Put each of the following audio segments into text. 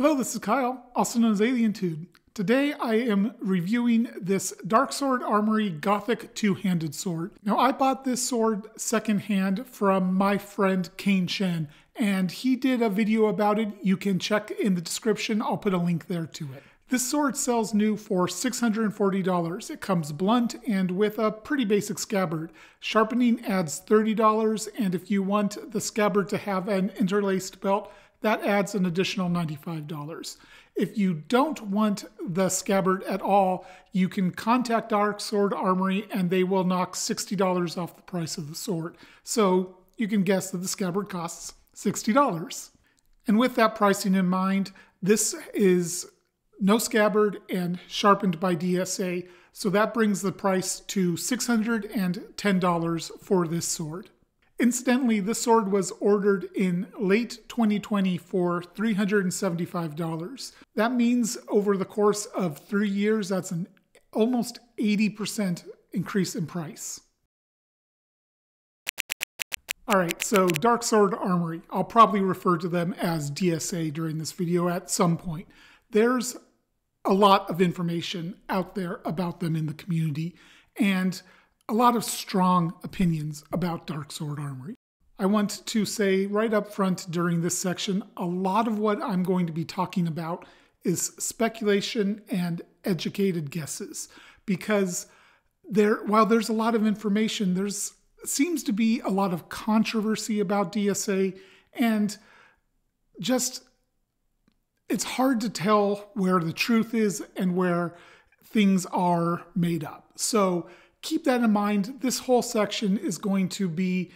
Hello, this is Kyle, also known as Alientude. Today I am reviewing this Dark Sword Armory Gothic two-handed sword. Now I bought this sword secondhand from my friend Kane Shen, and he did a video about it. You can check in the description, I'll put a link there to it. This sword sells new for $640. It comes blunt and with a pretty basic scabbard. Sharpening adds $30, and if you want the scabbard to have an interlaced belt, that adds an additional $95. If you don't want the scabbard at all, you can contact Dark Sword Armory and they will knock $60 off the price of the sword. So you can guess that the scabbard costs $60. And with that pricing in mind, this is no scabbard and sharpened by DSA. So that brings the price to $610 for this sword. Incidentally, this sword was ordered in late 2020 for $375. That means over the course of three years, that's an almost 80% increase in price. All right, so Dark Sword Armory. I'll probably refer to them as DSA during this video at some point. There's a lot of information out there about them in the community, and a lot of strong opinions about Dark Sword Armory. I want to say right up front during this section a lot of what I'm going to be talking about is speculation and educated guesses because there while there's a lot of information there's seems to be a lot of controversy about DSA and just it's hard to tell where the truth is and where things are made up. So keep that in mind. This whole section is going to be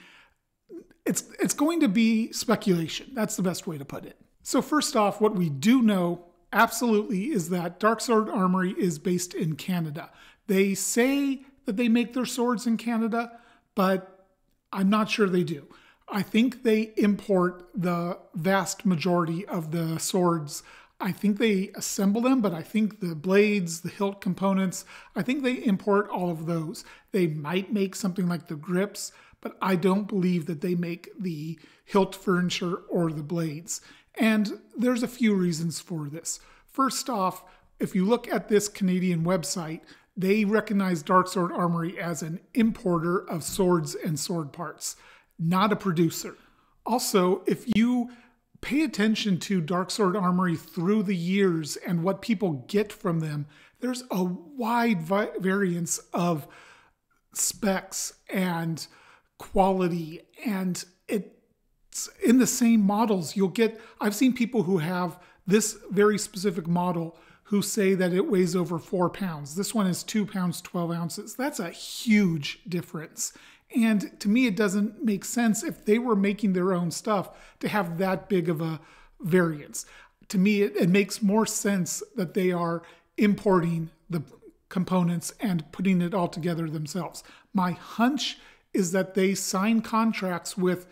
it's it's going to be speculation. That's the best way to put it. So first off, what we do know absolutely is that Dark Sword Armory is based in Canada. They say that they make their swords in Canada, but I'm not sure they do. I think they import the vast majority of the swords I think they assemble them, but I think the blades, the hilt components, I think they import all of those. They might make something like the grips, but I don't believe that they make the hilt furniture or the blades. And there's a few reasons for this. First off, if you look at this Canadian website, they recognize Dark Sword Armory as an importer of swords and sword parts, not a producer. Also, if you pay attention to Dark Sword Armory through the years and what people get from them. There's a wide vi- variance of specs and quality, and it's in the same models. You'll get, I've seen people who have this very specific model who say that it weighs over four pounds. This one is two pounds, 12 ounces. That's a huge difference. And to me, it doesn't make sense if they were making their own stuff to have that big of a variance. To me, it, it makes more sense that they are importing the components and putting it all together themselves. My hunch is that they sign contracts with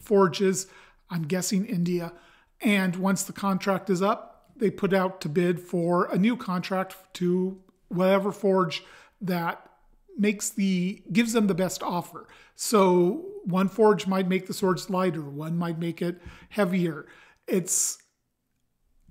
forges, I'm guessing India, and once the contract is up, they put out to bid for a new contract to whatever forge that makes the gives them the best offer. So one forge might make the swords lighter, one might make it heavier. It's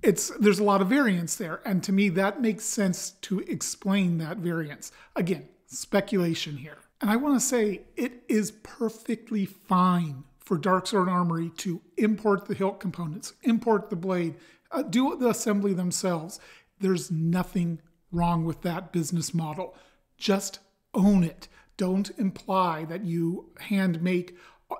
it's there's a lot of variance there, and to me that makes sense to explain that variance. Again, speculation here. And I want to say it is perfectly fine for Dark Sword Armory to import the hilt components, import the blade, uh, do the assembly themselves. There's nothing wrong with that business model. Just own it. Don't imply that you hand make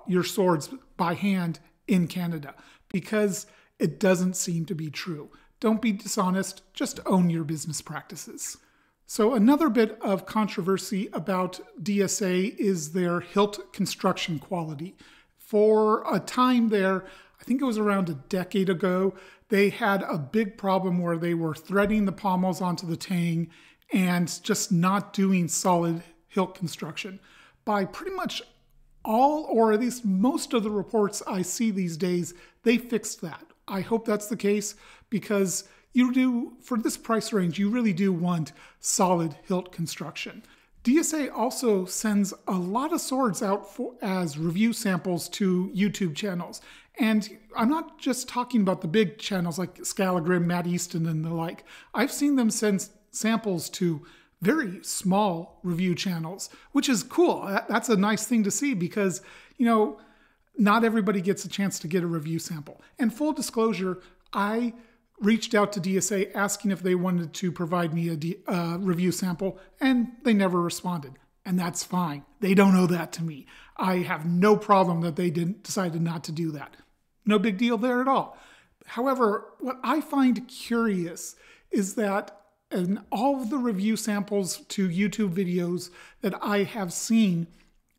your swords by hand in Canada because it doesn't seem to be true. Don't be dishonest, just own your business practices. So, another bit of controversy about DSA is their hilt construction quality. For a time there, I think it was around a decade ago, they had a big problem where they were threading the pommels onto the tang and just not doing solid hilt construction. By pretty much all, or at least most of the reports I see these days, they fixed that. I hope that's the case because you do, for this price range, you really do want solid hilt construction. DSA also sends a lot of swords out for, as review samples to YouTube channels, And I'm not just talking about the big channels like Skallagrim, Matt Easton, and the like. I've seen them send samples to very small review channels, which is cool. That's a nice thing to see because, you know, not everybody gets a chance to get a review sample. And full disclosure, I reached out to DSA asking if they wanted to provide me a D, uh, review sample, and they never responded. And that's fine. They don't owe that to me. I have no problem that they didn't decided not to do that. No big deal there at all. However, what I find curious is that in all of the review samples to YouTube videos that I have seen,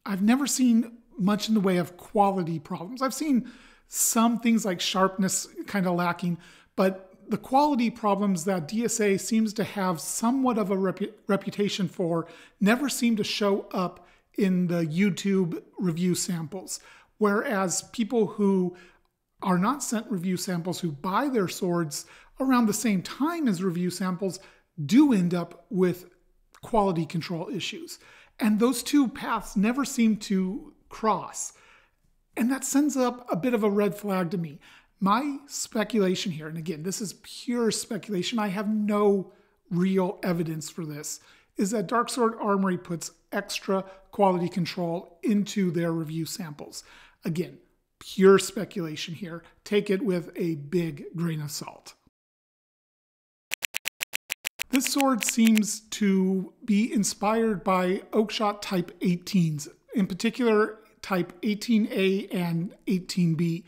I've never seen much in the way of quality problems. I've seen some things like sharpness kind of lacking, but the quality problems that DSA seems to have somewhat of a repu- reputation for never seem to show up in the YouTube review samples. Whereas people who are not sent review samples, who buy their swords around the same time as review samples, do end up with quality control issues. And those two paths never seem to cross. And that sends up a bit of a red flag to me. My speculation here, and again, this is pure speculation, I have no real evidence for this, is that Dark Sword Armory puts extra quality control into their review samples. Again, pure speculation here. Take it with a big grain of salt. This sword seems to be inspired by Oakeshott Type 18s, in particular Type 18A and 18B.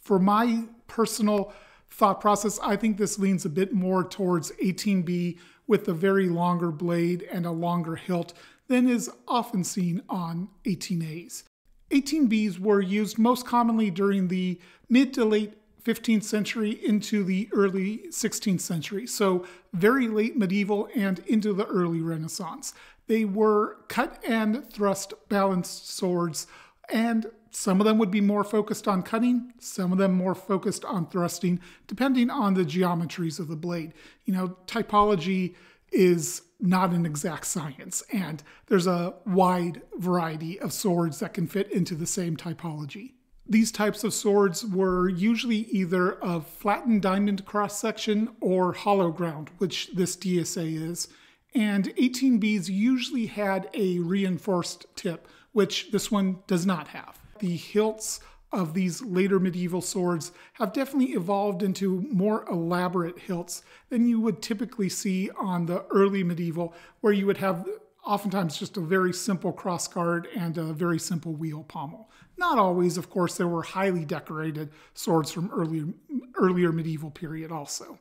For my personal thought process, I think this leans a bit more towards 18B with a very longer blade and a longer hilt than is often seen on 18As. 18Bs were used most commonly during the mid to late 15th century into the early 16th century, so very late medieval and into the early Renaissance. They were cut and thrust balanced swords, and some of them would be more focused on cutting, some of them more focused on thrusting, depending on the geometries of the blade. You know, typology is not an exact science, and there's a wide variety of swords that can fit into the same typology. These types of swords were usually either of flattened diamond cross section or hollow ground, which this DSA is. And 18Bs usually had a reinforced tip, which this one does not have. The hilts of these later medieval swords have definitely evolved into more elaborate hilts than you would typically see on the early medieval, where you would have oftentimes just a very simple crossguard and a very simple wheel pommel. Not always, of course, there were highly decorated swords from earlier, earlier medieval period also.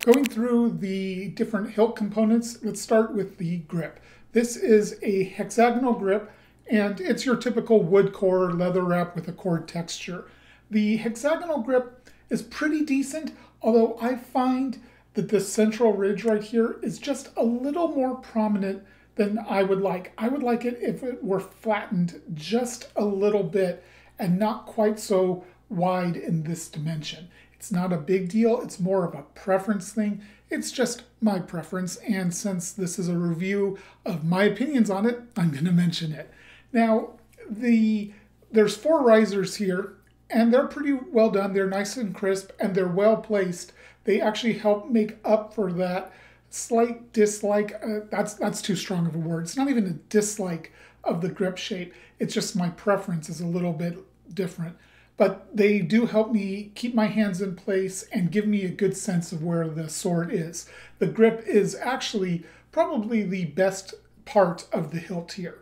Going through the different hilt components, let's start with the grip. This is a hexagonal grip, and it's your typical wood core leather wrap with a cord texture. The hexagonal grip is pretty decent, although I find that this central ridge right here is just a little more prominent than I would like. I would like it if it were flattened just a little bit and not quite so wide in this dimension. It's not a big deal, it's more of a preference thing. It's just my preference, and since this is a review of my opinions on it, I'm going to mention it. Now, the there's four risers here, and they're pretty well done. They're nice and crisp, and they're well placed. They actually help make up for that slight dislike. Uh, that's that's too strong of a word. It's not even a dislike of the grip shape. It's just my preference is a little bit different. But they do help me keep my hands in place and give me a good sense of where the sword is. The grip is actually probably the best part of the hilt here.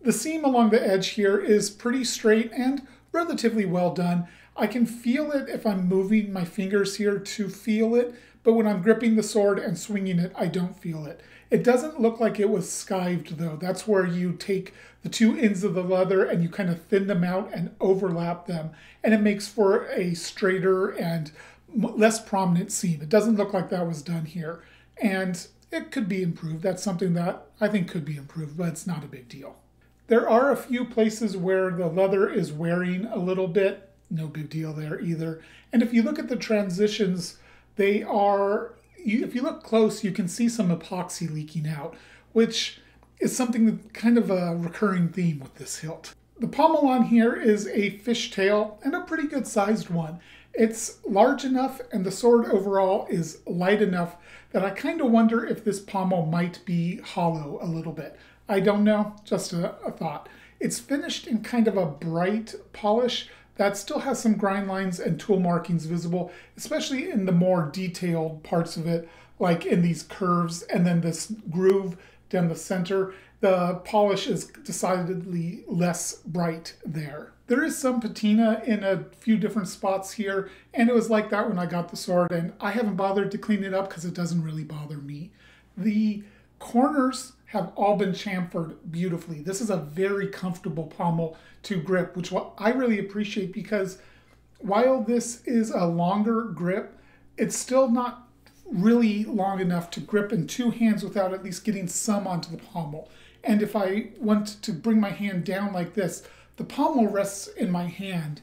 The seam along the edge here is pretty straight and relatively well done. I can feel it if I'm moving my fingers here to feel it, but when I'm gripping the sword and swinging it, I don't feel it. It doesn't look like it was skived though. That's where you take the two ends of the leather and you kind of thin them out and overlap them, and it makes for a straighter and less prominent seam. It doesn't look like that was done here, and it could be improved. That's something that I think could be improved, but it's not a big deal. There are a few places where the leather is wearing a little bit. No big deal there either. And if you look at the transitions they are, you, if you look close, you can see some epoxy leaking out, which is something that kind of a recurring theme with this hilt. The pommel on here is a fishtail and a pretty good sized one. It's large enough and the sword overall is light enough that I kind of wonder if this pommel might be hollow a little bit. I don't know, just a, a thought. It's finished in kind of a bright polish that still has some grind lines and tool markings visible, especially in the more detailed parts of it, like in these curves and then this groove down the center. The polish is decidedly less bright there. There is some patina in a few different spots here, and it was like that when I got the sword, and I haven't bothered to clean it up because it doesn't really bother me. The corners have all been chamfered beautifully. This is a very comfortable pommel to grip, which I really appreciate because while this is a longer grip, it's still not really long enough to grip in two hands without at least getting some onto the pommel. And if I want to bring my hand down like this, the pommel rests in my hand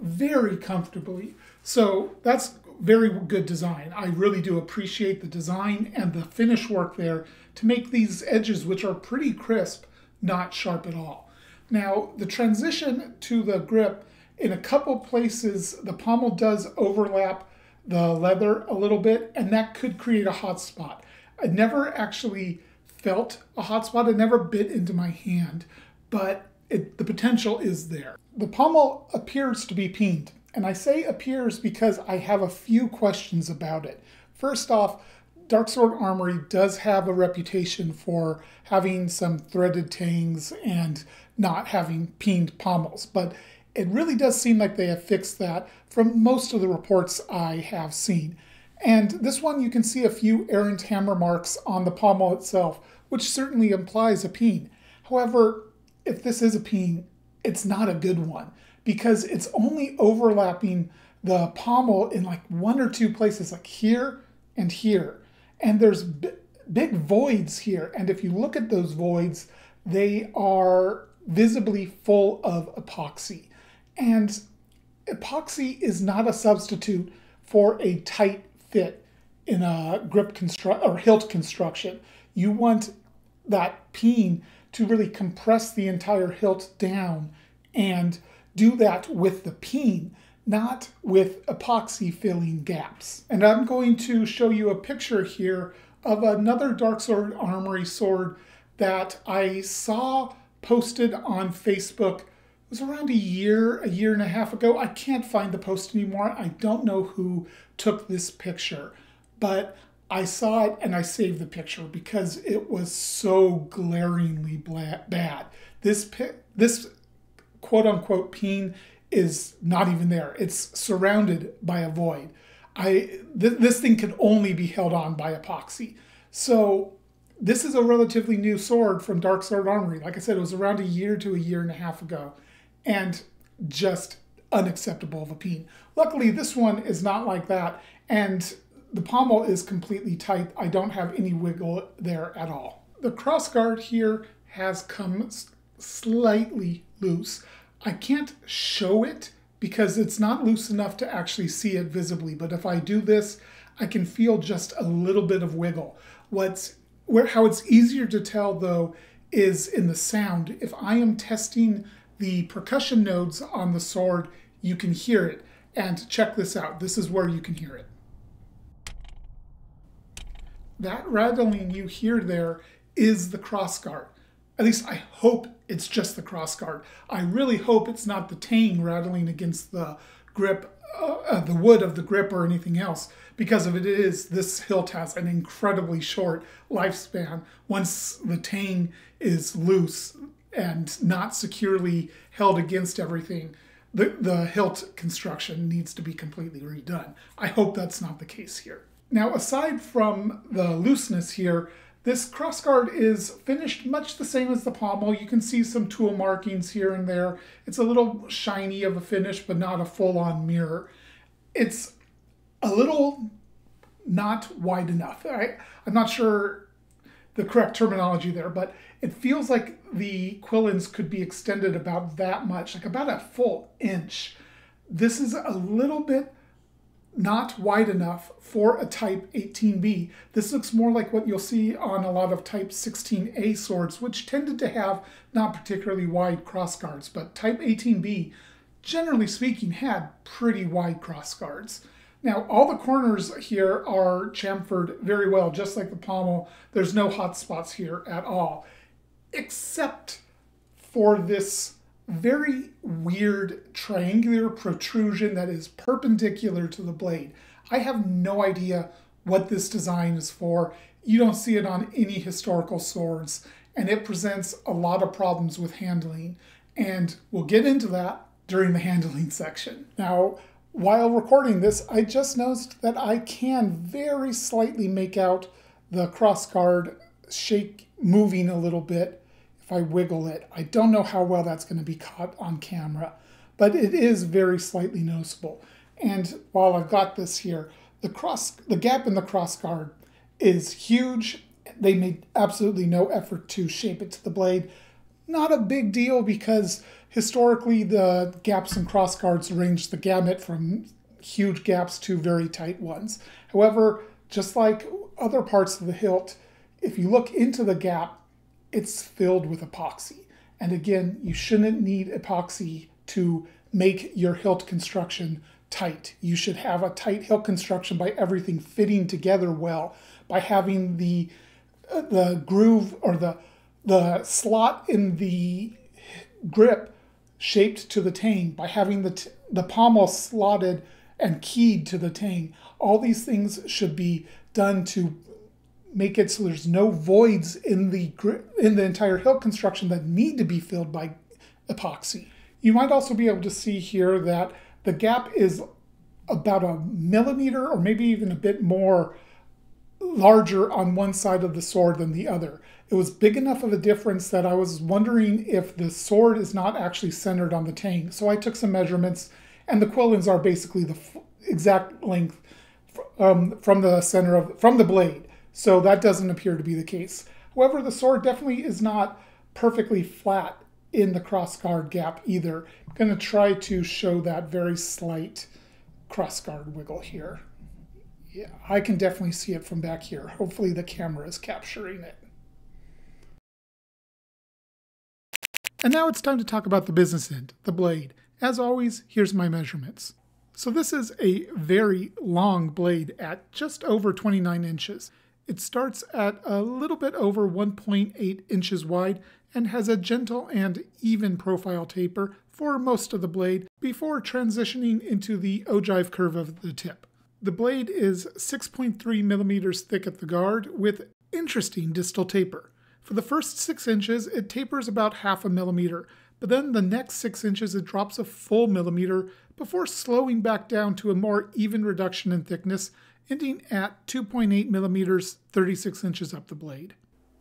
very comfortably. So that's very good design. I really do appreciate the design and the finish work there to make these edges, which are pretty crisp, not sharp at all. Now, the transition to the grip, in a couple places, the pommel does overlap the leather a little bit, and that could create a hot spot. I never actually felt a hot spot. It never bit into my hand, but it, the potential is there. The pommel appears to be peened, and I say appears because I have a few questions about it. First off, Darksword Armory does have a reputation for having some threaded tangs and not having peened pommels, but it really does seem like they have fixed that from most of the reports I have seen. And this one you can see a few errant hammer marks on the pommel itself, which certainly implies a peen. However, if this is a peen, it's not a good one because it's only overlapping the pommel in like one or two places, like here and here. And there's big voids here. And if you look at those voids, they are visibly full of epoxy. And epoxy is not a substitute for a tight fit in a grip construct or hilt construction. You want that peen to really compress the entire hilt down and do that with the peen, not with epoxy filling gaps. And I'm going to show you a picture here of another Dark Sword Armory sword that I saw posted on Facebook. It was around a year, a year and a half ago. I can't find the post anymore. I don't know who took this picture, but I saw it and I saved the picture because it was so glaringly bad. This this quote unquote peen is not even there. It's surrounded by a void. I th this thing can only be held on by epoxy. So this is a relatively new sword from Dark Sword Armory. Like I said, it was around a year to a year and a half ago, and just unacceptable of a peen. Luckily, this one is not like that, and the pommel is completely tight. I don't have any wiggle there at all. The crossguard here has come slightly loose. I can't show it because it's not loose enough to actually see it visibly, but if I do this, I can feel just a little bit of wiggle. What's where how it's easier to tell though is in the sound. If I am testing the percussion nodes on the sword, you can hear it. And check this out. This is where you can hear it that rattling you hear there is the crossguard. At least I hope it's just the crossguard. I really hope it's not the tang rattling against the grip, uh, uh, the wood of the grip or anything else. Because if it is, this hilt has an incredibly short lifespan. Once the tang is loose and not securely held against everything, the, the hilt construction needs to be completely redone. I hope that's not the case here. Now, aside from the looseness here, this crossguard is finished much the same as the pommel. You can see some tool markings here and there. It's a little shiny of a finish, but not a full-on mirror. It's a little not wide enough. I, I'm not sure the correct terminology there, but it feels like the quillons could be extended about that much, like about a full inch. This is a little bit not wide enough for a Type 18B. This looks more like what you'll see on a lot of Type 16A swords, which tended to have not particularly wide crossguards, but Type 18B, generally speaking, had pretty wide crossguards. Now, all the corners here are chamfered very well, just like the pommel. There's no hot spots here at all, except for this very weird triangular protrusion that is perpendicular to the blade. I have no idea what this design is for. You don't see it on any historical swords, and it presents a lot of problems with handling. And we'll get into that during the handling section. Now, while recording this, I just noticed that I can very slightly make out the crossguard shake moving a little bit if I wiggle it. I don't know how well that's going to be caught on camera, but it is very slightly noticeable. And while I've got this here, the cross the gap in the cross guard is huge. They made absolutely no effort to shape it to the blade. Not a big deal because historically the gaps in cross guards range the gamut from huge gaps to very tight ones. However, just like other parts of the hilt, if you look into the gap, it's filled with epoxy. And again, you shouldn't need epoxy to make your hilt construction tight. You should have a tight hilt construction by everything fitting together well, by having the uh, the groove or the the slot in the grip shaped to the tang, by having the the pommel slotted and keyed to the tang. All these things should be done to make it so there's no voids in the in the entire hilt construction that need to be filled by epoxy. You might also be able to see here that the gap is about a millimeter or maybe even a bit more larger on one side of the sword than the other. It was big enough of a difference that I was wondering if the sword is not actually centered on the tang. So I took some measurements and the quillons are basically the exact length um, from the center of from the blade. So that doesn't appear to be the case. However, the sword definitely is not perfectly flat in the crossguard gap either. I'm going to try to show that very slight crossguard wiggle here. Yeah, I can definitely see it from back here. Hopefully the camera is capturing it. And now it's time to talk about the business end, the blade. As always, here's my measurements. So this is a very long blade at just over 29 inches. It starts at a little bit over 1.8 inches wide and has a gentle and even profile taper for most of the blade before transitioning into the ogive curve of the tip. The blade is 6.3 millimeters thick at the guard with interesting distal taper. For the first 6 inches, it tapers about half a millimeter, but then the next 6 inches it drops a full millimeter before slowing back down to a more even reduction in thickness ending at 2.8 millimeters, 36 inches up the blade.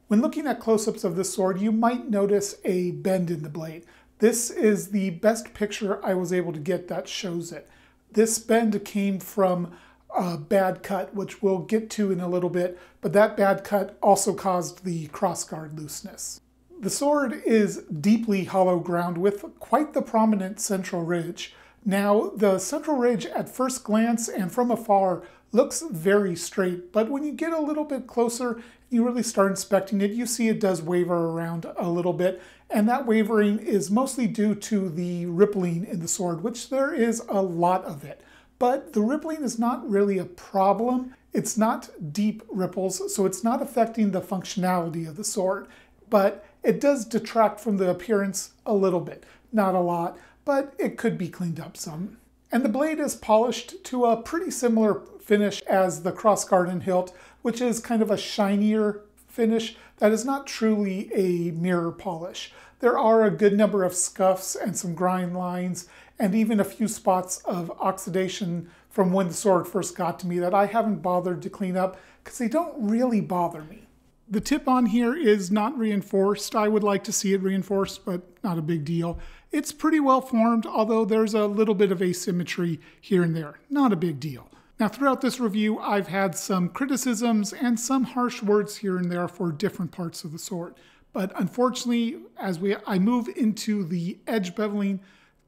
When looking at close-ups of this sword, you might notice a bend in the blade. This is the best picture I was able to get that shows it. This bend came from a bad cut, which we'll get to in a little bit, but that bad cut also caused the crossguard looseness. The sword is deeply hollow ground with quite the prominent central ridge. Now, the central ridge at first glance and from afar looks very straight, but when you get a little bit closer, you really start inspecting it, you see it does waver around a little bit, and that wavering is mostly due to the rippling in the sword, which there is a lot of it. But the rippling is not really a problem. It's not deep ripples, so it's not affecting the functionality of the sword, but it does detract from the appearance a little bit. Not a lot, but it could be cleaned up some. And the blade is polished to a pretty similar finish as the crossguard and hilt, which is kind of a shinier finish that is not truly a mirror polish. There are a good number of scuffs and some grind lines and even a few spots of oxidation from when the sword first got to me that I haven't bothered to clean up because they don't really bother me. The tip on here is not reinforced. I would like to see it reinforced, but not a big deal. It's pretty well formed, although there's a little bit of asymmetry here and there. Not a big deal. Now, throughout this review, I've had some criticisms and some harsh words here and there for different parts of the sword. But unfortunately, as we I move into the edge beveling,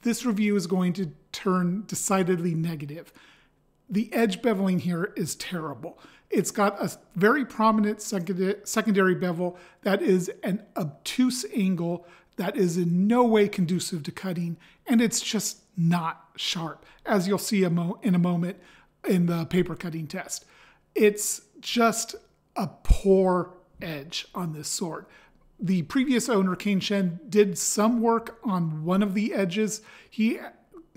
this review is going to turn decidedly negative. the edge beveling here is terrible. It's got a very prominent secondary bevel that is an obtuse angle that is in no way conducive to cutting, and it's just not sharp, as you'll see in a moment in the paper cutting test. It's just a poor edge on this sword. The previous owner, Kane Shen, did some work on one of the edges. He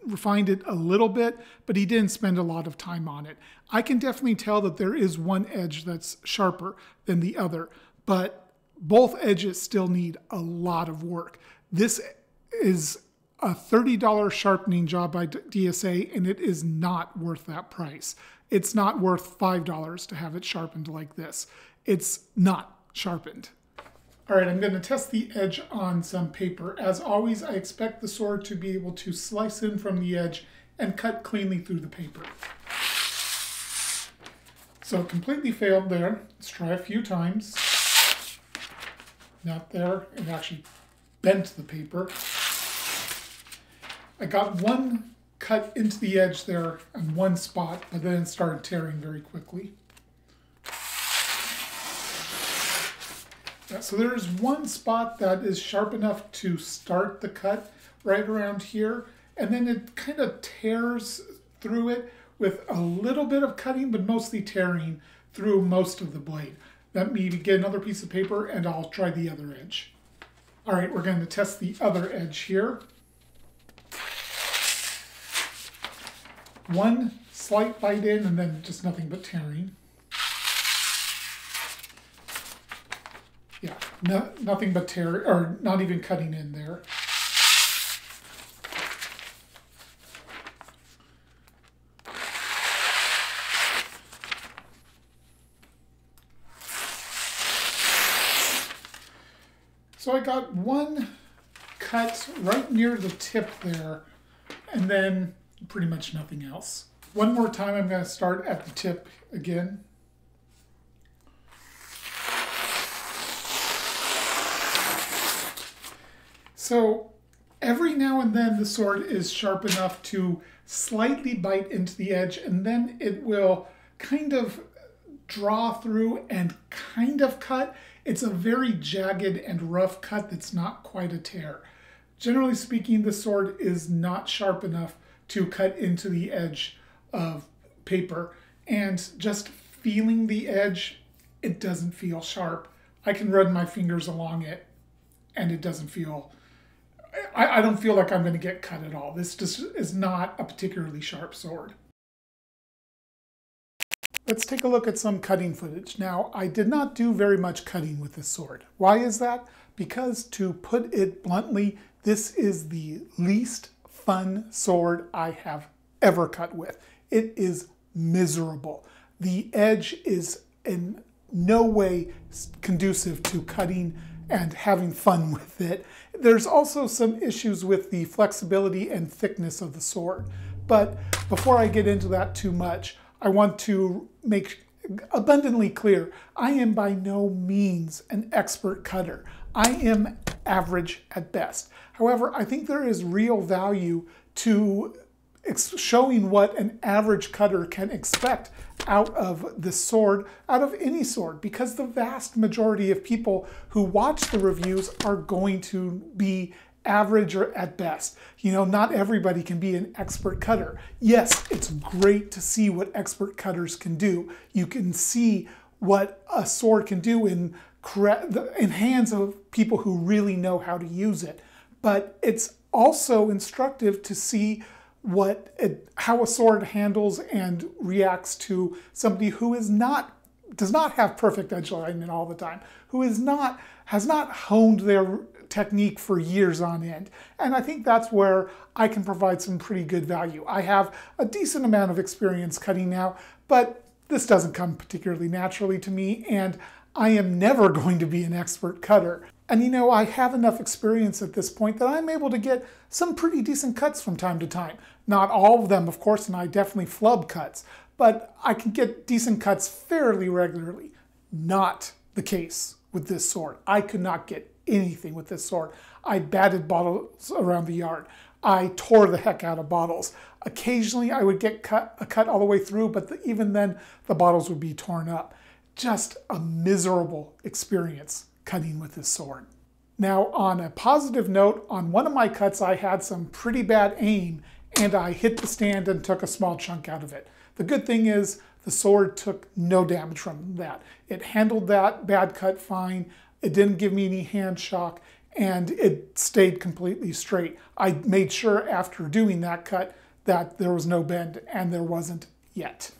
refined it a little bit, but he didn't spend a lot of time on it. I can definitely tell that there is one edge that's sharper than the other, but both edges still need a lot of work. This is a $30 sharpening job by DSA, and it is not worth that price. It's not worth $5 to have it sharpened like this. It's not sharpened. All right, I'm going to test the edge on some paper. As always, I expect the sword to be able to slice in from the edge and cut cleanly through the paper. So it completely failed there. Let's try a few times. Not there. It actually bent the paper. I got one cut into the edge there on one spot, but then it started tearing very quickly. So there's one spot that is sharp enough to start the cut right around here, and then it kind of tears through it with a little bit of cutting, but mostly tearing through most of the blade. Let me get another piece of paper and I'll try the other edge. All right, we're going to test the other edge here. One slight bite in and then just nothing but tearing. Yeah, no, nothing but tear, or not even cutting in there. So I got one cut right near the tip there, and then pretty much nothing else. One more time, I'm going to start at the tip again. So every now and then the sword is sharp enough to slightly bite into the edge and then it will kind of draw through and kind of cut. It's a very jagged and rough cut that's not quite a tear. Generally speaking, the sword is not sharp enough to cut into the edge of paper and just feeling the edge, it doesn't feel sharp. I can run my fingers along it and it doesn't feel I, I don't feel like I'm going to get cut at all. This just is not a particularly sharp sword. Let's take a look at some cutting footage. Now, I did not do very much cutting with this sword. Why is that? Because to put it bluntly, this is the least fun sword I have ever cut with. It is miserable. The edge is in no way conducive to cutting and having fun with it. There's also some issues with the flexibility and thickness of the sword. But before I get into that too much, I want to make abundantly clear, I am by no means an expert cutter. I am average at best. However, I think there is real value to showing what an average cutter can expect out of the sword, out of any sword, because the vast majority of people who watch the reviews are going to be average or at best. You know, not everybody can be an expert cutter. Yes, it's great to see what expert cutters can do. You can see what a sword can do in, in hands of people who really know how to use it. But it's also instructive to see what it, how a sword handles and reacts to somebody who is not does not have perfect edge alignment all the time, who is not has not honed their technique for years on end. And I think that's where I can provide some pretty good value. I have a decent amount of experience cutting now, but this doesn't come particularly naturally to me, and I am never going to be an expert cutter. And you know, I have enough experience at this point that I'm able to get some pretty decent cuts from time to time. Not all of them, of course, and I definitely flub cuts, but I can get decent cuts fairly regularly. Not the case with this sword. I could not get anything with this sword. I batted bottles around the yard. I tore the heck out of bottles. Occasionally I would get cut, a cut all the way through, but the, even then the bottles would be torn up. Just a miserable experience cutting with this sword. Now on a positive note, on one of my cuts I had some pretty bad aim and I hit the stand and took a small chunk out of it. The good thing is the sword took no damage from that. It handled that bad cut fine. It didn't give me any hand shock and it stayed completely straight. I made sure after doing that cut that there was no bend and there wasn't yet.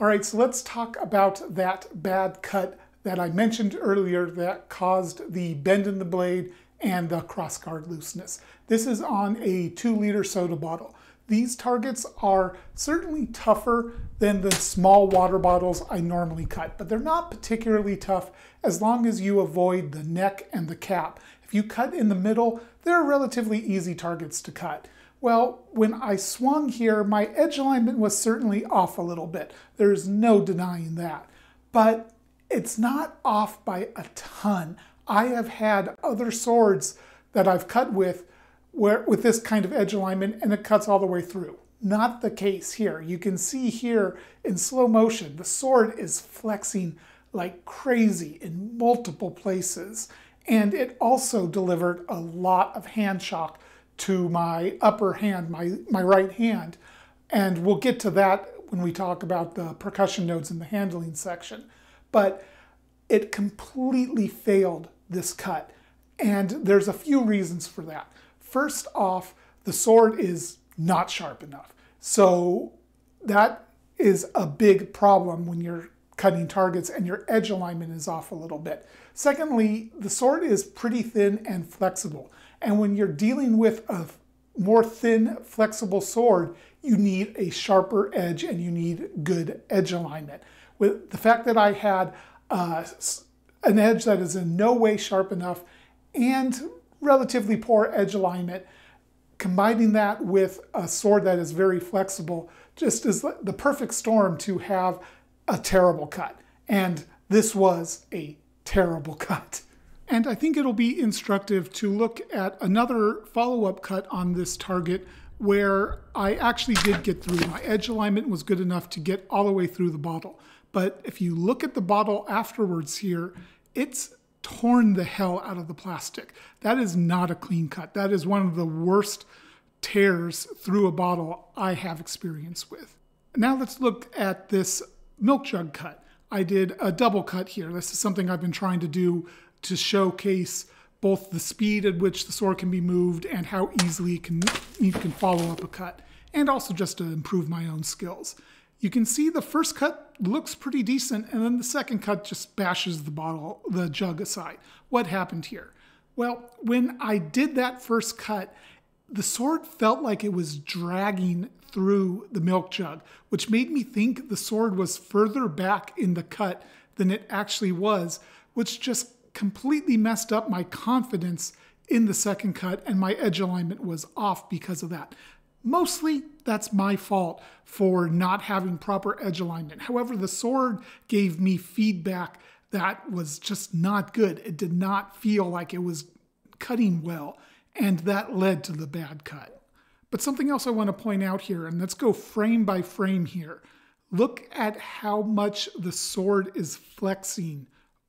All right, so let's talk about that bad cut that I mentioned earlier that caused the bend in the blade and the crossguard looseness. This is on a two liter soda bottle. These targets are certainly tougher than the small water bottles I normally cut, but they're not particularly tough as long as you avoid the neck and the cap. If you cut in the middle, they're relatively easy targets to cut. Well, when I swung here, my edge alignment was certainly off a little bit. There's no denying that. But it's not off by a ton. I have had other swords that I've cut with where with this kind of edge alignment and it cuts all the way through. Not the case here. You can see here in slow motion, the sword is flexing like crazy in multiple places. And it also delivered a lot of hand shock to my upper hand, my, my right hand. And we'll get to that when we talk about the percussion nodes in the handling section. But it completely failed this cut. And there's a few reasons for that. First off, the sword is not sharp enough. So that is a big problem when you're cutting targets and your edge alignment is off a little bit. Secondly, the sword is pretty thin and flexible. And when you're dealing with a more thin, flexible sword, you need a sharper edge and you need good edge alignment. With the fact that I had uh, an edge that is in no way sharp enough and relatively poor edge alignment, combining that with a sword that is very flexible just is the perfect storm to have a terrible cut. And this was a terrible cut. And I think it'll be instructive to look at another follow-up cut on this target where I actually did get through. My edge alignment was good enough to get all the way through the bottle. But if you look at the bottle afterwards here, it's torn the hell out of the plastic. That is not a clean cut. That is one of the worst tears through a bottle I have experience with. Now let's look at this milk jug cut. I did a double cut here. This is something I've been trying to do to showcase both the speed at which the sword can be moved and how easily can, you can follow up a cut, and also just to improve my own skills. You can see the first cut looks pretty decent, and then the second cut just bashes the bottle, the jug aside. What happened here? Well, when I did that first cut, the sword felt like it was dragging through the milk jug, which made me think the sword was further back in the cut than it actually was, which just completely messed up my confidence in the second cut, and my edge alignment was off because of that. Mostly, that's my fault for not having proper edge alignment. However, the sword gave me feedback that was just not good. It did not feel like it was cutting well, and that led to the bad cut. But something else I want to point out here, and let's go frame by frame here. Look at how much the sword is flexing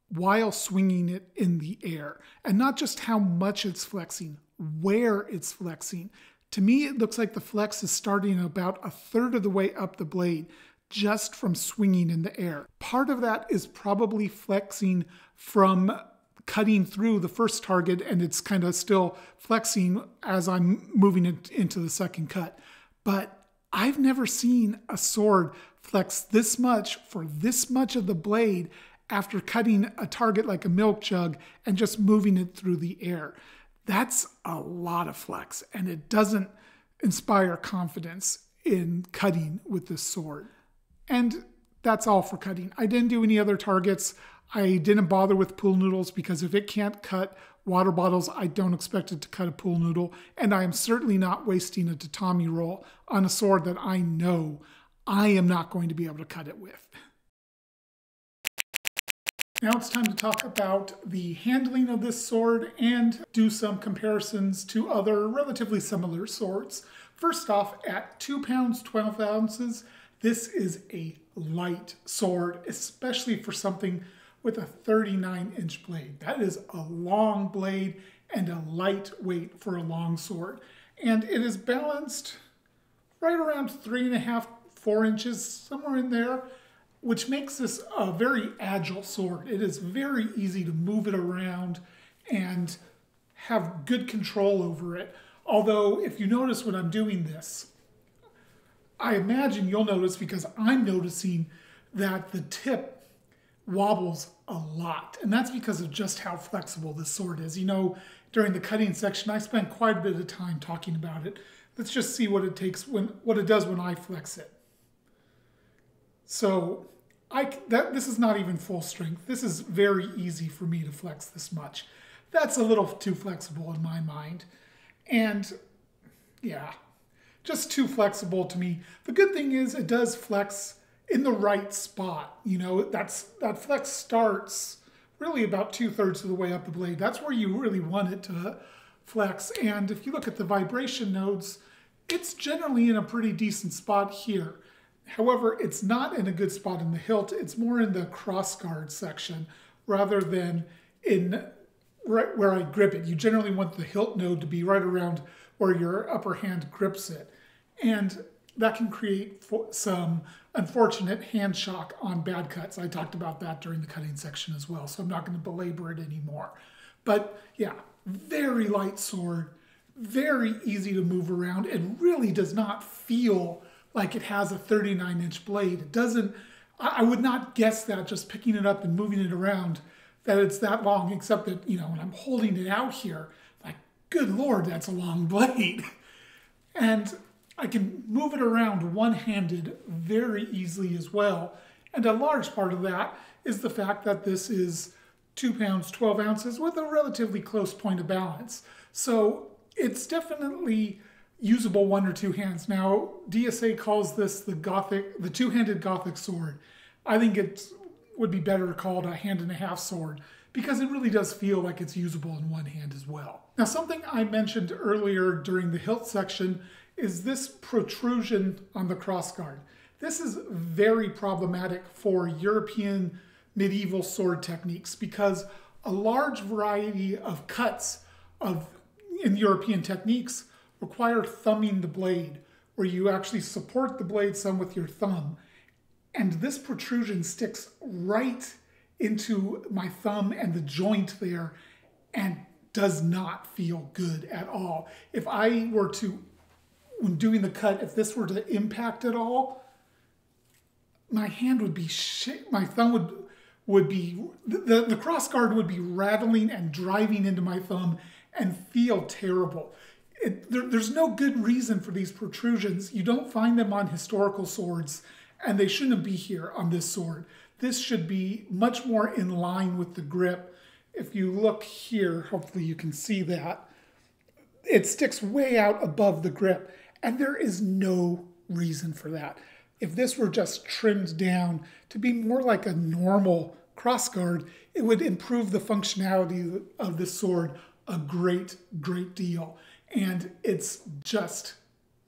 while swinging it in the air. And not just how much it's flexing, where it's flexing. To me, it looks like the flex is starting about a third of the way up the blade just from swinging in the air. Part of that is probably flexing from cutting through the first target and it's kind of still flexing as I'm moving it into the second cut. But I've never seen a sword flex this much for this much of the blade after cutting a target like a milk jug and just moving it through the air. That's a lot of flex, and it doesn't inspire confidence in cutting with this sword. And that's all for cutting. I didn't do any other targets. I didn't bother with pool noodles because if it can't cut water bottles, I don't expect it to cut a pool noodle. And I am certainly not wasting a tatami roll on a sword that I know I am not going to be able to cut it with. Now it's time to talk about the handling of this sword and do some comparisons to other relatively similar swords. First off, at 2 pounds 12 ounces, this is a light sword, especially for something with a 39 inch blade. That is a long blade and a lightweight for a long sword. And it is balanced right around three and a half, four inches, somewhere in there, which makes this a very agile sword. It is very easy to move it around and have good control over it. Although, if you notice when I'm doing this, I imagine you'll notice because I'm noticing that the tip wobbles a lot. And that's because of just how flexible this sword is. You know, during the cutting section, I spent quite a bit of time talking about it. Let's just see what it takes when what it does when I flex it. So I that this is not even full strength. This is very easy for me to flex this much. That's a little too flexible in my mind. And yeah, just too flexible to me. The good thing is it does flex in the right spot. You know, that's that flex starts really about two thirds of the way up the blade. That's where you really want it to flex. And if you look at the vibration nodes, it's generally in a pretty decent spot here. However, it's not in a good spot in the hilt. It's more in the crossguard section rather than in right where I grip it. You generally want the hilt node to be right around where your upper hand grips it. And that can create some unfortunate hand shock on bad cuts. I talked about that during the cutting section as well, so I'm not going to belabor it anymore. But yeah, very light sword, very easy to move around. It really does not feel like it has a 39 inch blade. It doesn't, I would not guess that just picking it up and moving it around that it's that long, except that, you know, when I'm holding it out here, like, good Lord, that's a long blade. and I can move it around one-handed very easily as well. And a large part of that is the fact that this is two pounds, 12 ounces with a relatively close point of balance. So it's definitely usable one or two hands. Now, DSA calls this the Gothic, the two-handed Gothic sword. I think it would be better called a hand and a half sword because it really does feel like it's usable in one hand as well. Now, something I mentioned earlier during the hilt section is this protrusion on the crossguard. This is very problematic for European medieval sword techniques because a large variety of cuts of in European techniques require thumbing the blade, where you actually support the blade some with your thumb. And this protrusion sticks right into my thumb and the joint there and does not feel good at all. If I were to when doing the cut, if this were to impact at all, my hand would be shit. My thumb would would be the the cross guard would be rattling and driving into my thumb and feel terrible. It, there, there's no good reason for these protrusions. You don't find them on historical swords, and they shouldn't be here on this sword. This should be much more in line with the grip. If you look here, hopefully you can see that. It sticks way out above the grip. And there is no reason for that. If this were just trimmed down to be more like a normal crossguard, it would improve the functionality of the sword a great, great deal. And it's just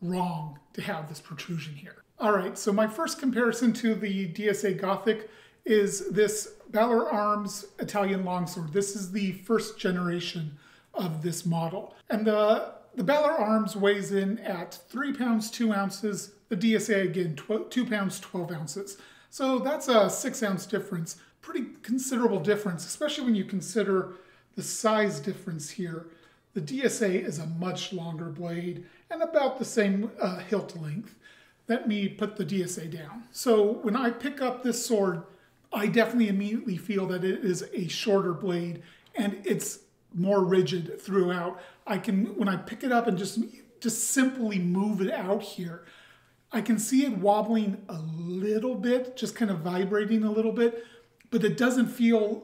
wrong to have this protrusion here. All right, so my first comparison to the DSA Gothic is this Balaur Arms Italian longsword. This is the first generation of this model. And the the Balaur Arms weighs in at 3 pounds 2 ounces. The DSA again 2 pounds 12 ounces. So that's a 6 ounce difference. Pretty considerable difference, especially when you consider the size difference here. The DSA is a much longer blade and about the same uh, hilt length. Let me put the DSA down. So when I pick up this sword, I definitely immediately feel that it is a shorter blade and it's more rigid throughout. I can, when I pick it up and just, just simply move it out here, I can see it wobbling a little bit, just kind of vibrating a little bit, but it doesn't feel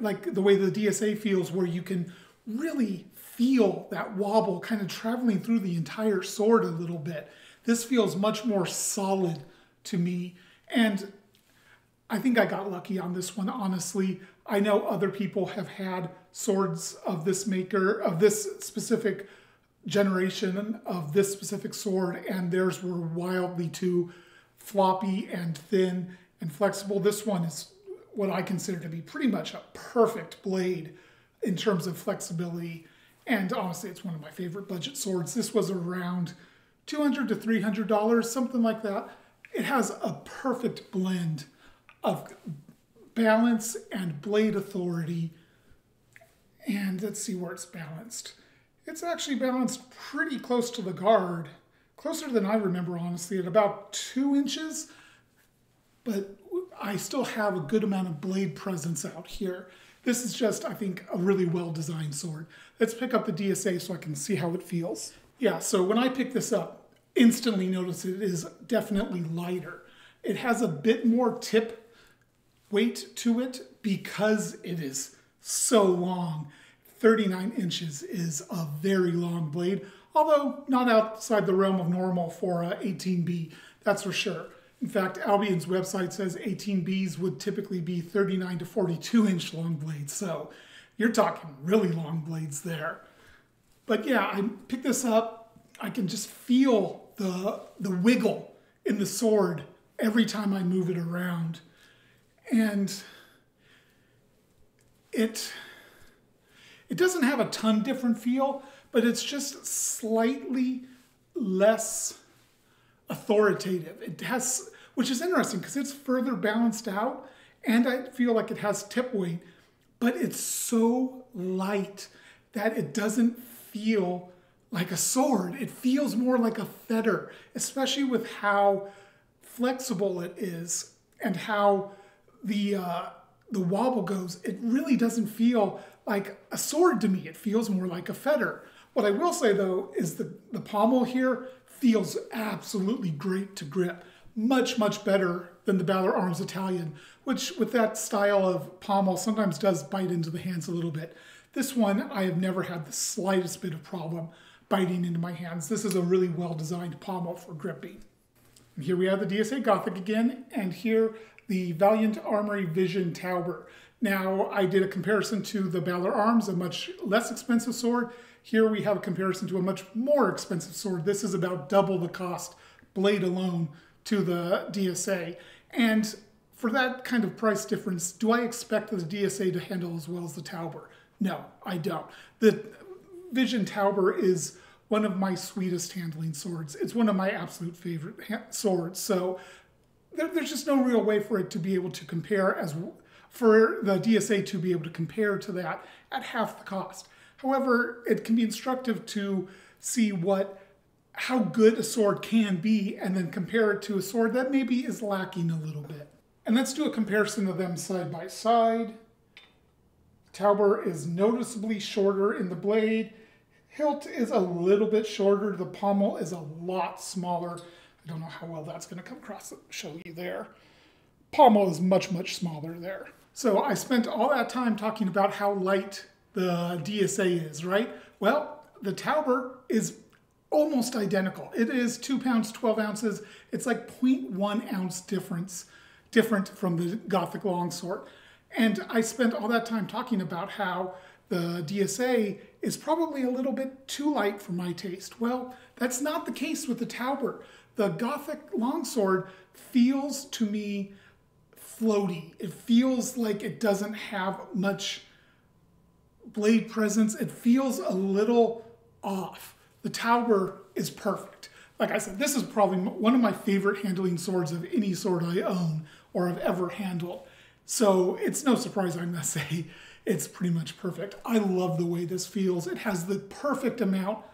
like the way the DSA feels where you can really feel that wobble kind of traveling through the entire sword a little bit. This feels much more solid to me. And I think I got lucky on this one, honestly. I know other people have had swords of this maker, of this specific generation of this specific sword, and theirs were wildly too floppy and thin and flexible. This one is what I consider to be pretty much a perfect blade in terms of flexibility. And honestly, it's one of my favorite budget swords. This was around 200 to $300, something like that. It has a perfect blend of balance and blade authority. And let's see where it's balanced. It's actually balanced pretty close to the guard, closer than I remember, honestly, at about two inches. But I still have a good amount of blade presence out here. This is just, I think, a really well-designed sword. Let's pick up the DSA so I can see how it feels. Yeah, so when I pick this up, instantly notice it is definitely lighter. It has a bit more tip weight to it because it is so long. 39 inches is a very long blade, although not outside the realm of normal for a 18B, that's for sure. In fact, Albion's website says 18Bs would typically be 39 to 42 inch long blades, so you're talking really long blades there. But yeah, I pick this up, I can just feel the, the wiggle in the sword every time I move it around. And it, it doesn't have a ton different feel, but it's just slightly less authoritative. It has, which is interesting because it's further balanced out and I feel like it has tip weight, but it's so light that it doesn't feel like a sword. It feels more like a fetter, especially with how flexible it is and how the uh, the wobble goes. It really doesn't feel like a sword to me. It feels more like a fetter. What I will say though is the, the pommel here feels absolutely great to grip. Much, much better than the Balaur Arms Italian, which with that style of pommel sometimes does bite into the hands a little bit. This one, I have never had the slightest bit of problem biting into my hands. This is a really well-designed pommel for gripping. And here we have the DSA Gothic again, and here the Valiant Armory Vision Tauber. Now, I did a comparison to the Balaur Arms, a much less expensive sword. Here we have a comparison to a much more expensive sword. This is about double the cost, blade alone, to the DSA. And for that kind of price difference, do I expect the DSA to handle as well as the Tauber? No, I don't. The Vision Tauber is one of my sweetest handling swords. It's one of my absolute favorite swords. So there, there's just no real way for it to be able to compare as for the DSA to be able to compare to that at half the cost. However, it can be instructive to see what how good a sword can be and then compare it to a sword that maybe is lacking a little bit. And let's do a comparison of them side by side. Tauber is noticeably shorter in the blade. Hilt is a little bit shorter. The pommel is a lot smaller. I don't know how well that's going to come across, show you there. Pommel is much, much smaller there. So I spent all that time talking about how light the DSA is, right? Well, the Tauber is almost identical. It is two pounds, 12 ounces. It's like 0.1 ounce difference, different from the Gothic longsword. And I spent all that time talking about how the DSA is probably a little bit too light for my taste. Well, that's not the case with the Tauber. The Gothic longsword feels to me floaty. It feels like it doesn't have much blade presence. It feels a little off. The Tauber is perfect. Like I said, this is probably one of my favorite handling swords of any sword I own or have ever handled. So it's no surprise I'm gonna say it's pretty much perfect. I love the way this feels. It has the perfect amount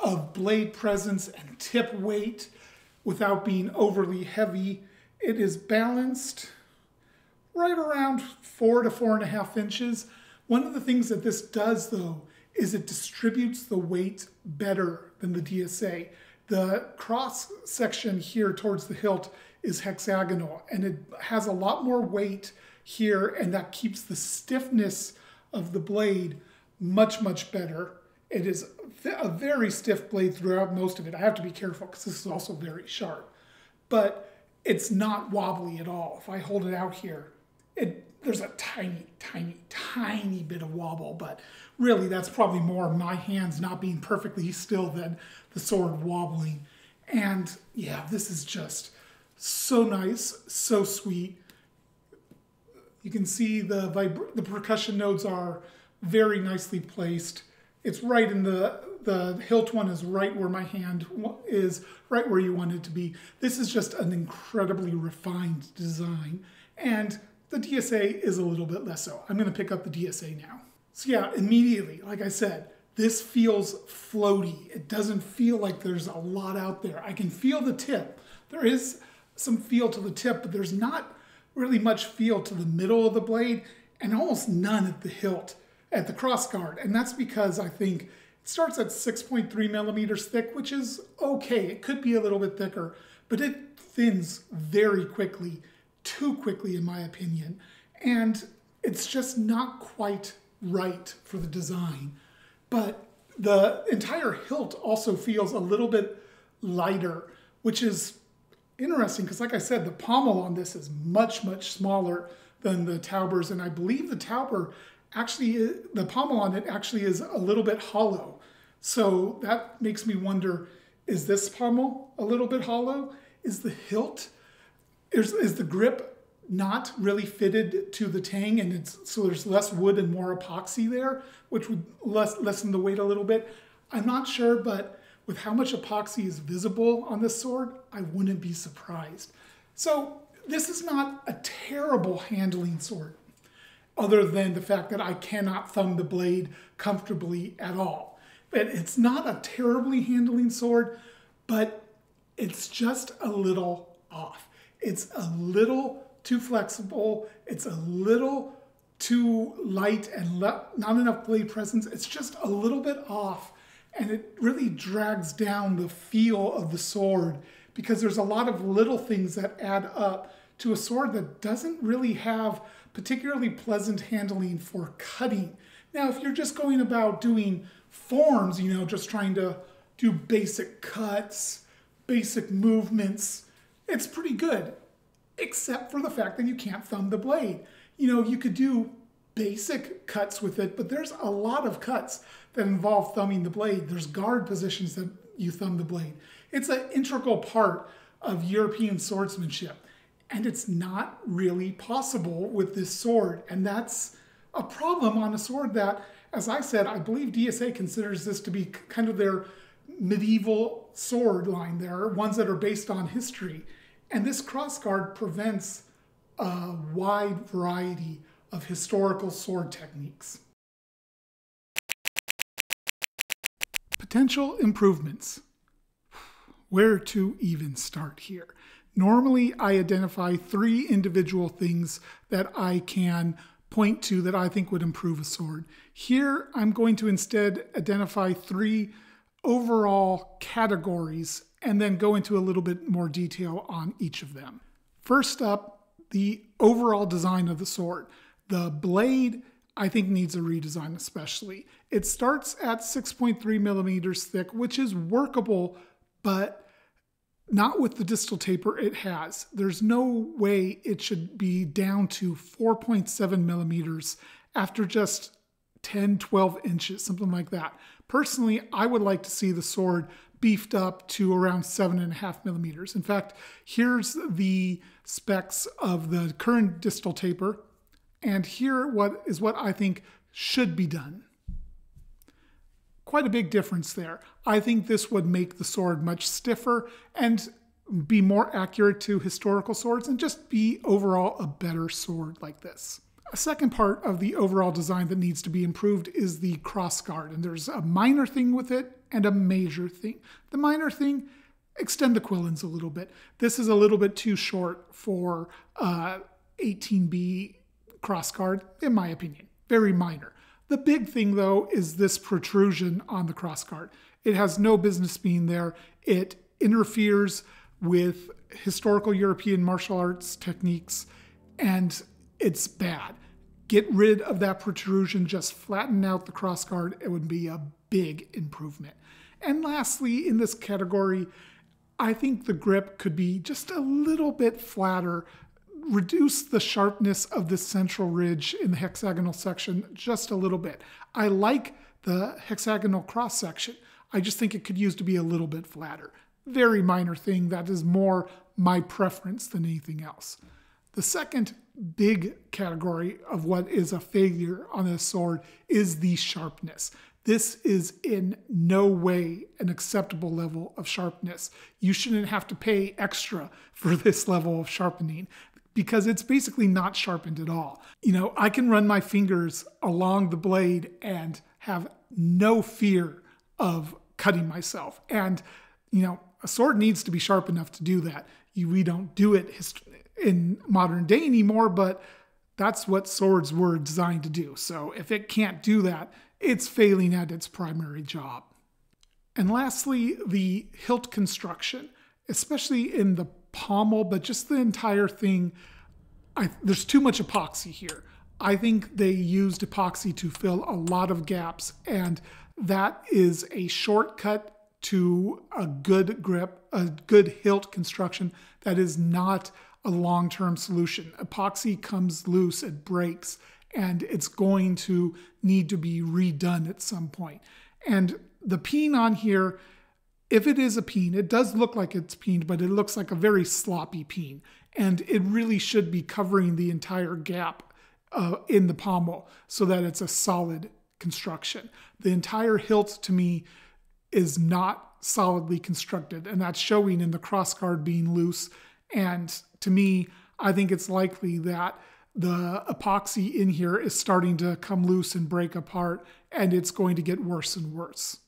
of blade presence and tip weight without being overly heavy. It is balanced right around four to four and a half inches. One of the things that this does though is it distributes the weight better than the DSA. The cross section here towards the hilt is hexagonal and it has a lot more weight here and that keeps the stiffness of the blade much, much better. It is a very stiff blade throughout most of it. I have to be careful because this is also very sharp. But it's not wobbly at all. If I hold it out here, it there's a tiny, tiny, tiny bit of wobble, but really that's probably more my hands not being perfectly still than the sword wobbling. And yeah, this is just so nice, so sweet. You can see the the percussion nodes are very nicely placed. It's right in the the hilt one is right where my hand is, right where you want it to be. This is just an incredibly refined design. And the DSA is a little bit less so. I'm going to pick up the DSA now. So yeah, immediately, like I said, this feels floaty. It doesn't feel like there's a lot out there. I can feel the tip. There is some feel to the tip, but there's not really much feel to the middle of the blade and almost none at the hilt, at the crossguard. And that's because I think it starts at 6.3 millimeters thick, which is okay. It could be a little bit thicker, but it thins very quickly too quickly, in my opinion. And it's just not quite right for the design. But the entire hilt also feels a little bit lighter, which is interesting because, like I said, the pommel on this is much, much smaller than the Taubers. And I believe the Tauber actually, the pommel on it actually is a little bit hollow. So that makes me wonder is this pommel a little bit hollow? Is the hilt is, is the grip not really fitted to the tang and it's so there's less wood and more epoxy there which would less, lessen the weight a little bit. I'm not sure but with how much epoxy is visible on this sword i wouldn't be surprised. So this is not a terrible handling sword other than the fact that i cannot thumb the blade comfortably at all. But it's not a terribly handling sword but it's just a little off it's a little too flexible. It's a little too light and not enough blade presence. It's just a little bit off. And it really drags down the feel of the sword because there's a lot of little things that add up to a sword that doesn't really have particularly pleasant handling for cutting. Now, if you're just going about doing forms, you know, just trying to do basic cuts, basic movements, it's pretty good, except for the fact that you can't thumb the blade. You know, you could do basic cuts with it, but there's a lot of cuts that involve thumbing the blade. There's guard positions that you thumb the blade. It's an integral part of European swordsmanship, and it's not really possible with this sword. And that's a problem on a sword that, as I said, I believe DSA considers this to be kind of their medieval sword line. There ones that are based on history. And this crossguard prevents a wide variety of historical sword techniques. Potential improvements. Where to even start here? Normally, I identify three individual things that I can point to that I think would improve a sword. Here, I'm going to instead identify three overall categories and then go into a little bit more detail on each of them. First up, the overall design of the sword. The blade, I think, needs a redesign, especially. It starts at 6.3 millimeters thick, which is workable, but not with the distal taper it has. There's no way it should be down to 4.7 millimeters after just 10, 12 inches, something like that. Personally, I would like to see the sword beefed up to around seven and a half millimeters. In fact, here's the specs of the current distal taper, and here what is what I think should be done. Quite a big difference there. I think this would make the sword much stiffer and be more accurate to historical swords and just be overall a better sword like this. A second part of the overall design that needs to be improved is the crossguard, and there's a minor thing with it and a major thing. The minor thing, extend the quillons a little bit. This is a little bit too short for uh, 18B crossguard, in my opinion. Very minor. The big thing, though, is this protrusion on the crossguard. It has no business being there. It interferes with historical European martial arts techniques, and it's bad. Get rid of that protrusion, just flatten out the cross guard, It would be a big improvement. And lastly, in this category, I think the grip could be just a little bit flatter, reduce the sharpness of the central ridge in the hexagonal section just a little bit. I like the hexagonal cross section. I just think it could use to be a little bit flatter. Very minor thing that is more my preference than anything else. The second big category of what is a failure on a sword is the sharpness. This is in no way an acceptable level of sharpness. You shouldn't have to pay extra for this level of sharpening because it's basically not sharpened at all. You know, I can run my fingers along the blade and have no fear of cutting myself. And, you know, a sword needs to be sharp enough to do that. We don't do it in modern day anymore, but that's what swords were designed to do. So if it can't do that, it's failing at its primary job. And lastly, the hilt construction, especially in the pommel, but just the entire thing. I, there's too much epoxy here. I think they used epoxy to fill a lot of gaps, and that is a shortcut to a good grip, a good hilt construction that is not a long term solution. Epoxy comes loose, it breaks, and it's going to need to be redone at some point. And the peen on here, if it is a peen, it does look like it's peened, but it looks like a very sloppy peen. And it really should be covering the entire gap uh, in the pommel so that it's a solid construction. The entire hilt to me is not solidly constructed, and that's showing in the crossguard being loose. And to me, I think it's likely that the epoxy in here is starting to come loose and break apart, and it's going to get worse and worse.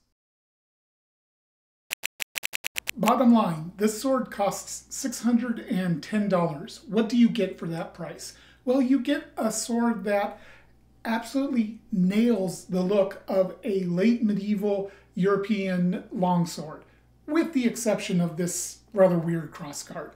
Bottom line, this sword costs $610. What do you get for that price? Well, you get a sword that absolutely nails the look of a late medieval European longsword, with the exception of this rather weird crossguard.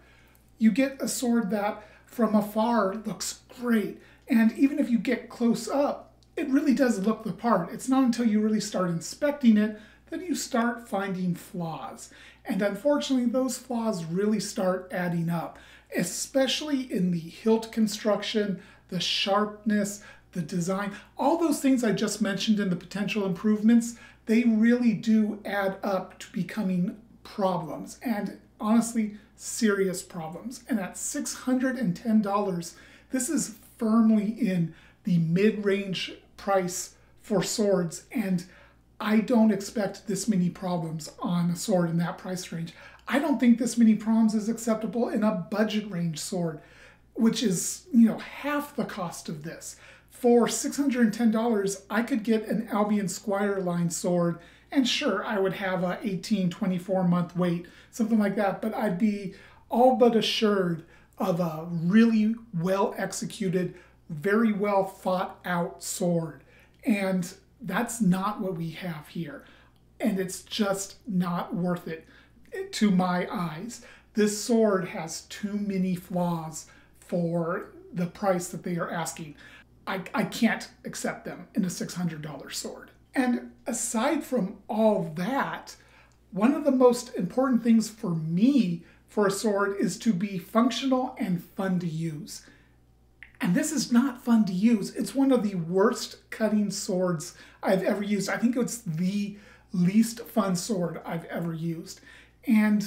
You get a sword that from afar looks great, and even if you get close up, it really does look the part. It's not until you really start inspecting it that you start finding flaws. And unfortunately, those flaws really start adding up, especially in the hilt construction, the sharpness, the design, all those things I just mentioned in the potential improvements, they really do add up to becoming problems. And honestly, serious problems. And at $610, this is firmly in the mid range price for swords. And I don't expect this many problems on a sword in that price range. I don't think this many problems is acceptable in a budget range sword, which is, you know, half the cost of this. For $610, I could get an Albion Squire line sword, and sure, I would have a 18, 24 month wait, something like that, but I'd be all but assured of a really well executed, very well thought out sword. And that's not what we have here. And it's just not worth it to my eyes. This sword has too many flaws for the price that they are asking. I, I can't accept them in a $600 sword. And aside from all that, one of the most important things for me for a sword is to be functional and fun to use. And this is not fun to use. It's one of the worst cutting swords I've ever used. I think it's the least fun sword I've ever used. And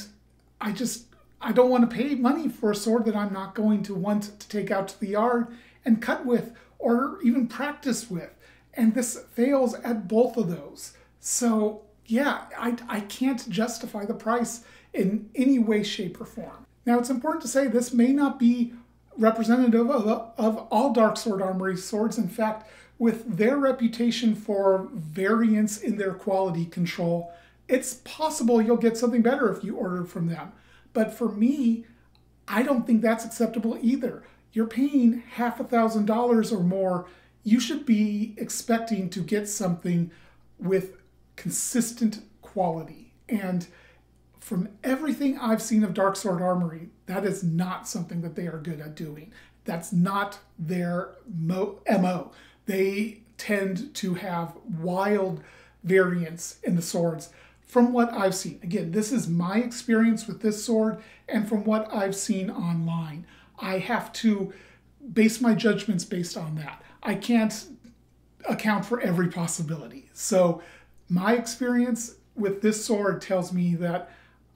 I just, I don't want to pay money for a sword that I'm not going to want to take out to the yard and cut with or even practice with. And this fails at both of those. So, yeah, I, I can't justify the price in any way, shape, or form. Now, it's important to say this may not be representative of, of all Darksword Armory swords. In fact, with their reputation for variance in their quality control, it's possible you'll get something better if you order from them. But for me, I don't think that's acceptable either. You're paying half a thousand dollars or more. You should be expecting to get something with consistent quality. And from everything I've seen of Darksword Armory, that is not something that they are good at doing. That's not their MO. They tend to have wild variants in the swords from what I've seen, again, this is my experience with this sword, and from what I've seen online, I have to base my judgments based on that. I can't account for every possibility. So, my experience with this sword tells me that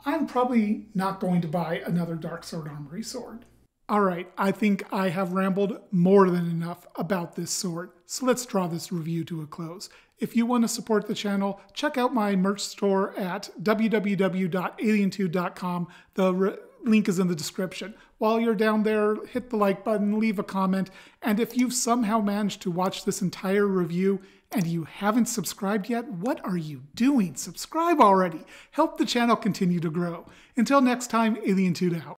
I'm probably not going to buy another Darksword Armory sword. All right, I think I have rambled more than enough about this sword, so let's draw this review to a close. If you want to support the channel, check out my merch store at www.alientude.com. The link is in the description. While you're down there, hit the like button, leave a comment, and if you've somehow managed to watch this entire review and you haven't subscribed yet, what are you doing? Subscribe already. Help the channel continue to grow. Until next time, Alientude out.